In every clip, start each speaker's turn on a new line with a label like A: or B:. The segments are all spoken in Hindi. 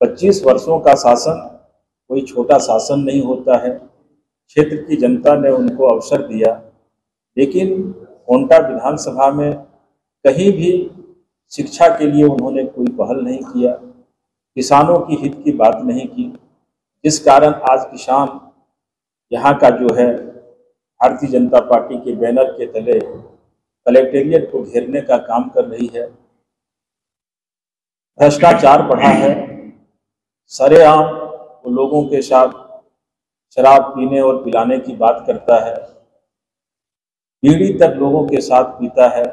A: 25 वर्षों का शासन, कोई छोटा शासन नहीं होता है। क्षेत्र की जनता ने उनको अवसर दिया। लेकिन कोंटा विधानसभा में कहीं भी शिक्षा के लिए उन्होंने कोई पहल नहीं किया। किसानों की हित की बात नहीं की। जिस कारण आज किसान यहाँ का जो है, भारतीय जनता पार्टी के बैनर के तले कलेक्टेरिएट को घेरने का काम कर रही है। भ्रष्टाचार बढ़ा है। सरेआम वो लोगों के साथ शराब पीने और पिलाने की बात करता है। बीड़ी तक लोगों के साथ पीता है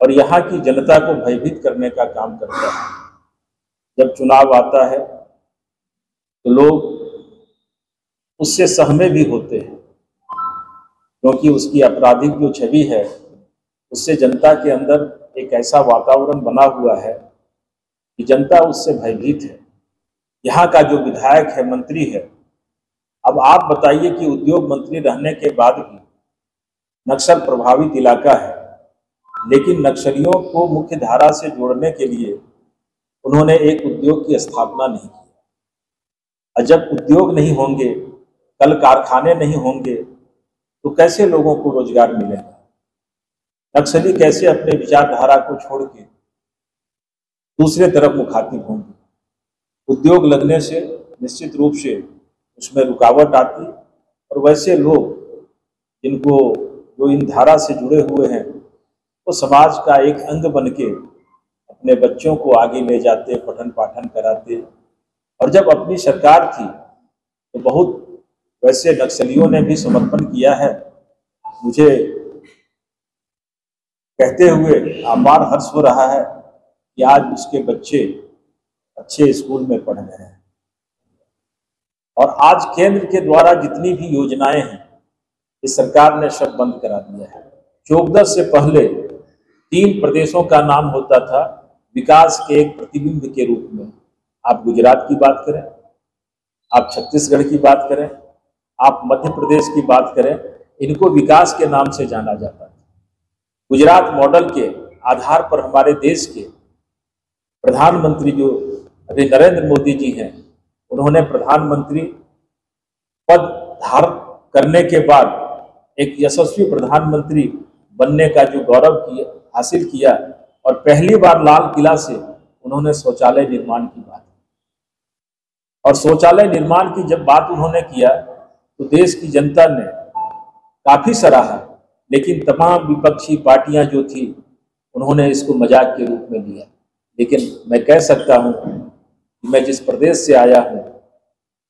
A: और यहाँ की जनता को भयभीत करने का काम करता है। जब चुनाव आता है तो लोग उससे सहमे भी होते हैं क्योंकि उसकी आपराधिक जो छवि है, उससे जनता के अंदर एक ऐसा वातावरण बना हुआ है कि जनता उससे भयभीत है। यहाँ का जो विधायक है, मंत्री है, अब आप बताइए कि उद्योग मंत्री रहने के बाद भी नक्सल प्रभावित इलाका है, लेकिन नक्सलियों को मुख्य धारा से जोड़ने के लिए उन्होंने एक उद्योग की स्थापना नहीं की। और जब उद्योग नहीं होंगे, कल कारखाने नहीं होंगे तो कैसे लोगों को रोज़गार मिलेगा? नक्सली कैसे अपने विचारधारा को छोड़ के दूसरे तरफ़ मुखातिब होंगे। उद्योग लगने से निश्चित रूप से उसमें रुकावट आती और वैसे लोग जिनको जो इन धारा से जुड़े हुए हैं, वो समाज का एक अंग बन के अपने बच्चों को आगे ले जाते पठन पाठन कराते। और जब अपनी सरकार थी तो बहुत वैसे नक्सलियों ने भी समर्पण किया है। मुझे कहते हुए अपार हर्ष हो रहा है। कि आज उसके बच्चे अच्छे स्कूल में पढ़ रहे हैं। और आज केंद्र के द्वारा जितनी भी योजनाएँ हैं, इस सरकार ने सब बंद करा दिया है। चौकदर से पहले तीन प्रदेशों का नाम होता था विकास के एक प्रतिबिंब के रूप में। आप गुजरात की बात करें, आप छत्तीसगढ़ की बात करें, आप मध्य प्रदेश की बात करें, इनको विकास के नाम से जाना जाता है गुजरात मॉडल के आधार पर हमारे देश के प्रधानमंत्री जो अभी नरेंद्र मोदी जी हैं, उन्होंने प्रधानमंत्री पद धारण करने के बाद एक यशस्वी प्रधानमंत्री बनने का जो गौरव किया, हासिल किया और पहली बार लाल किला से उन्होंने शौचालय निर्माण की बात और शौचालय निर्माण की जब बात उन्होंने किया तो देश की जनता ने काफ़ी सराहा, लेकिन तमाम विपक्षी पार्टियाँ जो थी, उन्होंने इसको मज़ाक के रूप में लिया। लेकिन मैं कह सकता हूँ कि मैं जिस प्रदेश से आया हूँ,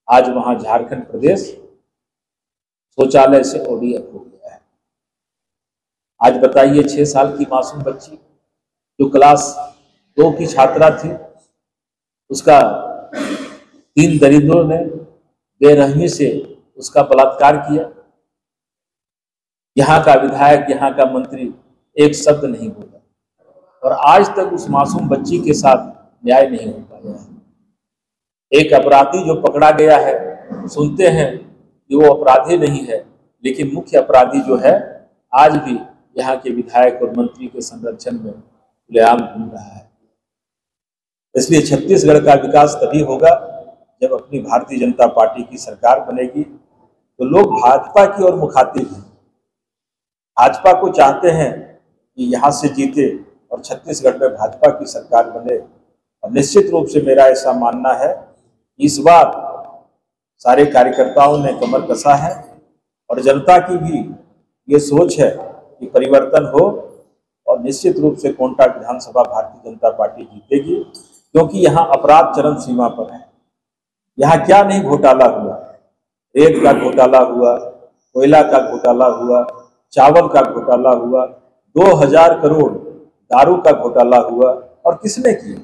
A: आज वहाँ झारखंड प्रदेश शौचालय से ओडीएफ हो गया है। आज बताइए, छह साल की मासूम बच्ची जो क्लास दो की छात्रा थी, उसका तीन दरिद्रों ने बेरहमी से उसका बलात्कार किया। यहाँ का विधायक, यहाँ का मंत्री एक शब्द नहीं बोला। और आज तक उस मासूम बच्ची के साथ न्याय नहीं हो पाया है। एक अपराधी जो पकड़ा गया है, सुनते हैं कि वो अपराधी नहीं है, लेकिन मुख्य अपराधी जो है, आज भी यहाँ के विधायक और मंत्री के संरक्षण में खुलेआम घूम रहा है। इसलिए छत्तीसगढ़ का विकास तभी होगा जब अपनी भारतीय जनता पार्टी की सरकार बनेगी। तो लोग भाजपा की ओर मुखातिब हैं। भाजपा को चाहते हैं कि यहाँ से जीते छत्तीसगढ़ में भाजपा की सरकार बने और निश्चित रूप से मेरा ऐसा मानना है, इस बार सारे कार्यकर्ताओं ने कमर कसा है और जनता की भी ये सोच है कि परिवर्तन हो और निश्चित रूप से कोंटा विधानसभा भारतीय जनता पार्टी जीतेगी, क्योंकि यहाँ अपराध चरम सीमा पर है। यहाँ क्या नहीं घोटाला हुआ? रेत का घोटाला हुआ, कोयला का घोटाला हुआ, चावल का घोटाला हुआ, दो हज़ार करोड़ दारू का घोटाला हुआ और किसने किया?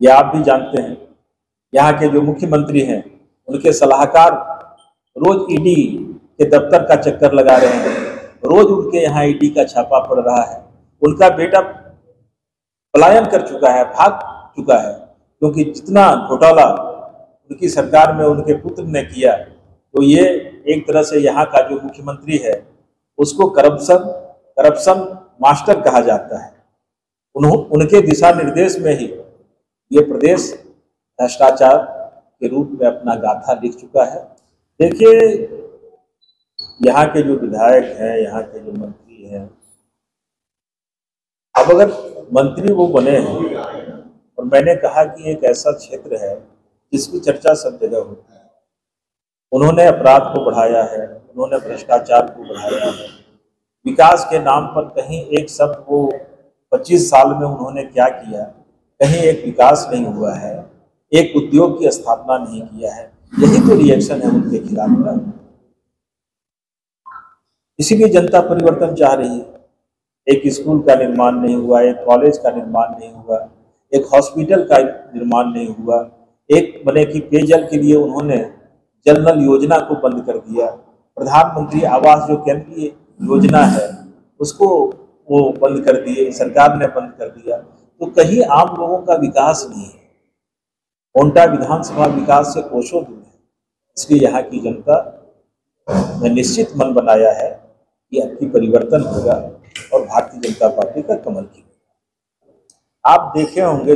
A: ये आप भी जानते हैं। यहाँ के जो मुख्यमंत्री हैं, उनके सलाहकार रोज ईडी के दफ्तर का चक्कर लगा रहे हैं। रोज उनके यहाँ ईडी का छापा पड़ रहा है। उनका बेटा पलायन कर चुका है, भाग चुका है, क्योंकि जितना घोटाला उनकी सरकार में उनके पुत्र ने किया तो ये एक तरह से यहाँ का जो मुख्यमंत्री है, उसको करप्शन करप्शन मास्टर कहा जाता है। उन्हों, उनके दिशा निर्देश में ही ये प्रदेश भ्रष्टाचार के रूप में अपना गाथा लिख चुका है। देखिए, यहाँ के जो विधायक हैं, यहाँ के जो मंत्री हैं, अब अगर मंत्री वो बने हैं, और मैंने कहा कि एक ऐसा क्षेत्र है जिसकी चर्चा सब जगह होती है। उन्होंने अपराध को बढ़ाया है, उन्होंने भ्रष्टाचार को बढ़ाया है विकास के नाम पर कहीं एक शब्द वो 25 साल में उन्होंने क्या किया, कहीं एक विकास नहीं हुआ है, एक उद्योग की स्थापना नहीं किया है, यही तो रिएक्शन है उनके खिलाफ का। इसीलिए जनता परिवर्तन चाह रही है। एक स्कूल का निर्माण नहीं हुआ, एक कॉलेज का निर्माण नहीं हुआ, एक हॉस्पिटल का निर्माण नहीं हुआ, एक बने की पेयजल के लिए उन्होंने जल नल योजना को बंद कर दिया। प्रधानमंत्री आवास जो केंद्रीय योजना है, उसको वो बंद कर दिए, सरकार ने बंद कर दिया। तो कहीं आम लोगों का विकास नहीं है। ओंटा विधानसभा विकास से कोशों दूर है। इसलिए यहाँ की जनता ने निश्चित मन बनाया है कि आपकी परिवर्तन होगा और भारतीय जनता पार्टी का कमल की आप देखे होंगे,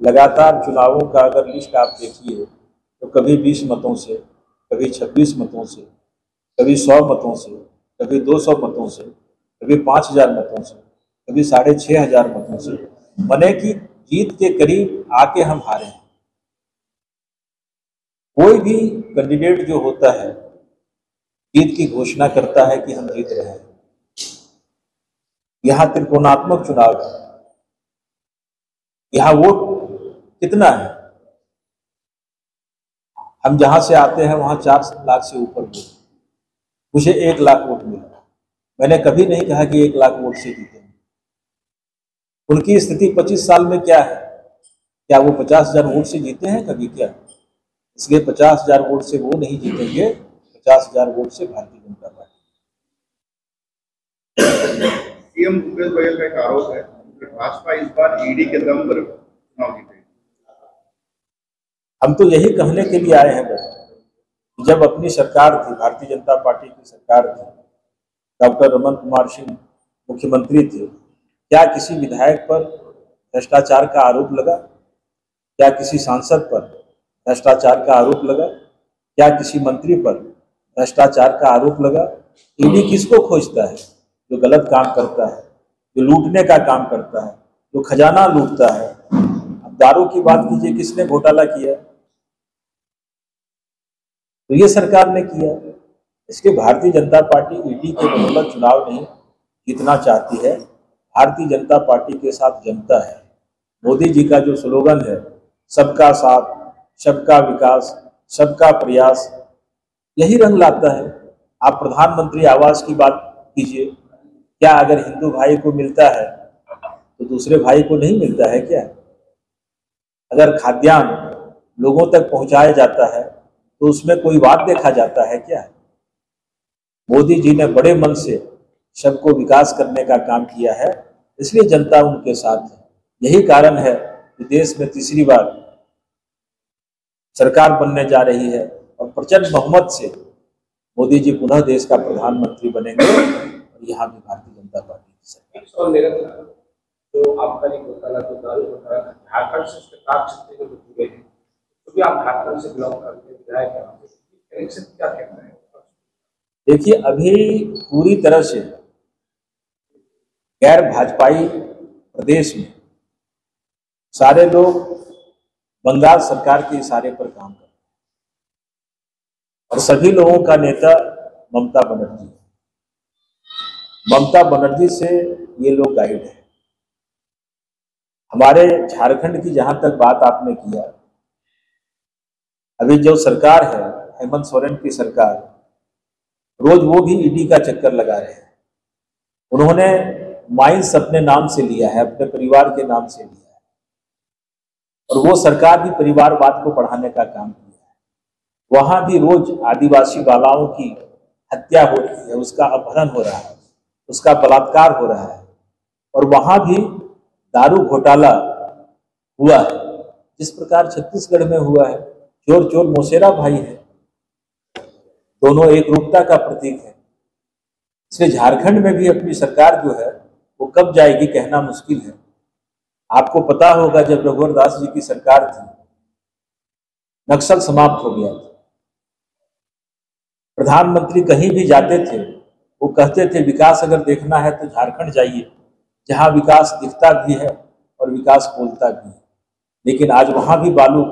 A: लगातार चुनावों का अगर लिस्ट आप देखिए तो कभी 20 मतों से, कभी 26 मतों से, कभी 100 मतों से कभी 200 मतों से, कभी 5000 मतों से, कभी साढ़े छः हज़ार मतों से मने की जीत के करीब आके हम हारे हैं। कोई भी कैंडिडेट जो होता है, जीत की घोषणा करता है कि हम जीत रहे हैं। यहाँ त्रिकोणात्मक चुनाव है। यहाँ वोट कितना है? हम जहाँ से आते हैं, वहाँ चार लाख से ऊपर वोट। मुझे एक लाख वोट मिला। मैंने कभी नहीं कहा कि एक लाख वोट से जीते। उनकी स्थिति पच्चीस साल में क्या है? क्या वो पचास हज़ार वोट से जीते हैं कभी क्या? इसलिए पचास हज़ार वोट से वो नहीं जीतेंगे पचास हज़ार वोट से भारतीय जनता पार्टी।
B: सीएम भूपेश बघेल का एक आरोप है भाजपा इस बार ईडी के दम पर चुनाव जीतेगी।
A: हम तो यही कहने के लिए आए हैं बस। जब अपनी सरकार थी, भारतीय जनता पार्टी की सरकार थी, डॉक्टर रमन कुमार सिंह मुख्यमंत्री थे, क्या किसी विधायक पर भ्रष्टाचार का आरोप लगा? क्या किसी सांसद पर भ्रष्टाचार का आरोप लगा? क्या किसी मंत्री पर भ्रष्टाचार का आरोप लगा? ईडी किसको खोजता है? जो गलत काम करता है, जो लूटने का काम करता है, जो खजाना लूटता है। अब दारू की बात कीजिए, किसने घोटाला किया? तो ये सरकार ने किया। इसके भारतीय जनता पार्टी ईडी के बदौलत चुनाव नहीं, जीतना चाहती है। भारतीय जनता पार्टी के साथ जनता है। मोदी जी का जो स्लोगन है, सबका साथ, सबका विकास, सबका प्रयास, यही रंग लाता है। आप प्रधानमंत्री आवास की बात कीजिए। क्या अगर हिंदू भाई को मिलता है तो दूसरे भाई को नहीं मिलता है क्या? अगर खाद्यान्न लोगों तक पहुँचाया जाता है तो उसमें कोई बात देखा जाता है क्या? मोदी जी ने बड़े मन से सबको विकास करने का काम किया है, इसलिए जनता उनके साथ है। यही कारण है कि देश में तीसरी बार सरकार बनने जा रही है और प्रचंड बहुमत से मोदी जी पुनः देश का प्रधानमंत्री बनेंगे और यहाँ भी भारतीय जनता पार्टी की सरकार।
C: और मेरा क्योंकि आप झारखंड से बिलोंग करते विधायक है
A: देखिए, अभी पूरी तरह से गैर भाजपाई प्रदेश में सारे लोग बंगाल सरकार के इशारे पर काम करते हैं। और सभी लोगों का नेता ममता बनर्जी ममता बनर्जी से ये लोग गाइड है। हमारे झारखंड की जहाँ तक बात आपने किया अभी जो सरकार है, हेमंत सोरेन की सरकार, रोज वो भी ईडी का चक्कर लगा रहे हैं। उन्होंने माइंस अपने नाम से लिया है, अपने परिवार के नाम से लिया है। और वो सरकार भी परिवारवाद को बढ़ाने का काम किया है। वहाँ भी रोज आदिवासी बालाओं की हत्या हो रही है, उसका अपहरण हो रहा है, उसका बलात्कार हो रहा है। और वहाँ भी दारू घोटाला हुआ है, जिस प्रकार छत्तीसगढ़ में हुआ है। चोर चोर मोसेरा भाई है। दोनों एक रूपता का प्रतीक है। इसलिए झारखंड में भी अपनी सरकार जो है, वो कब जाएगी कहना मुश्किल है। आपको पता होगा जब रघुवर दास जी की सरकार थी, नक्सल समाप्त हो गया था। प्रधानमंत्री कहीं भी जाते थे, वो कहते थे, विकास अगर देखना है तो झारखंड जाइए, जहाँ विकास दिखता भी है और विकास बोलता भी है। लेकिन आज वहाँ भी बालू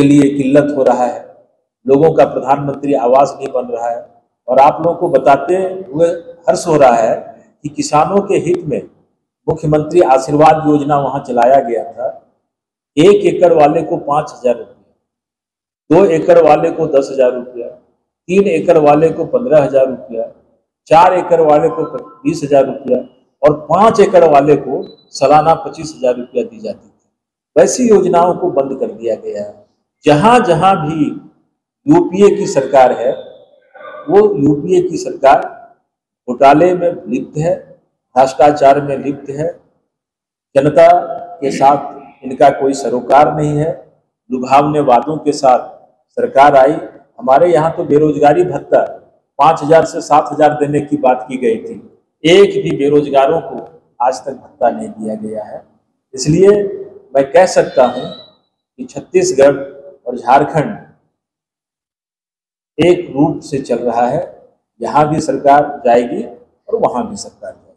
A: के लिए किल्लत हो रहा है। लोगों का प्रधानमंत्री आवास नहीं बन रहा है। और आप लोगों को बताते हुए हर्ष हो रहा है कि किसानों के हित में मुख्यमंत्री आशीर्वाद योजना वहाँ चलाया गया था। एक एकड़ वाले को पाँच हज़ार रुपया, दो एकड़ वाले को दस हज़ार रुपया, तीन एकड़ वाले को पंद्रह हज़ार रुपया, चार एकड़ वाले को बीस हज़ार रुपया और पाँच एकड़ वाले को सालाना पच्चीस हज़ार रुपया दी जाती थी। वैसी योजनाओं को बंद कर दिया गया है। जहाँ जहाँ भी यूपीए की सरकार है, वो यूपीए की सरकार घोटाले में लिप्त है, भ्रष्टाचार में लिप्त है। जनता के साथ इनका कोई सरोकार नहीं है। लुभावने वादों के साथ सरकार आई। हमारे यहाँ तो बेरोजगारी भत्ता पाँच हज़ार से सात हज़ार देने की बात की गई थी। एक भी बेरोजगारों को आज तक भत्ता नहीं दिया गया है। इसलिए मैं कह सकता हूँ कि छत्तीसगढ़ और झारखंड एक रूप से चल रहा है। यहाँ भी सरकार जाएगी और वहाँ भी सरकार जाएगी।